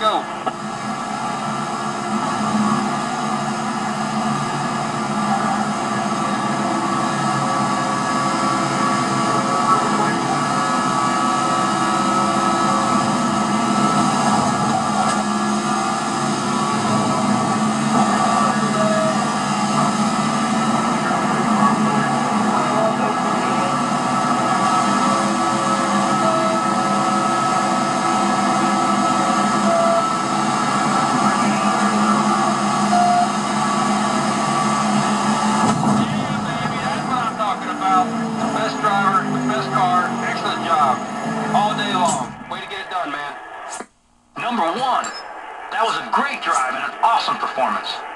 Domingão. That was a great drive and an awesome performance.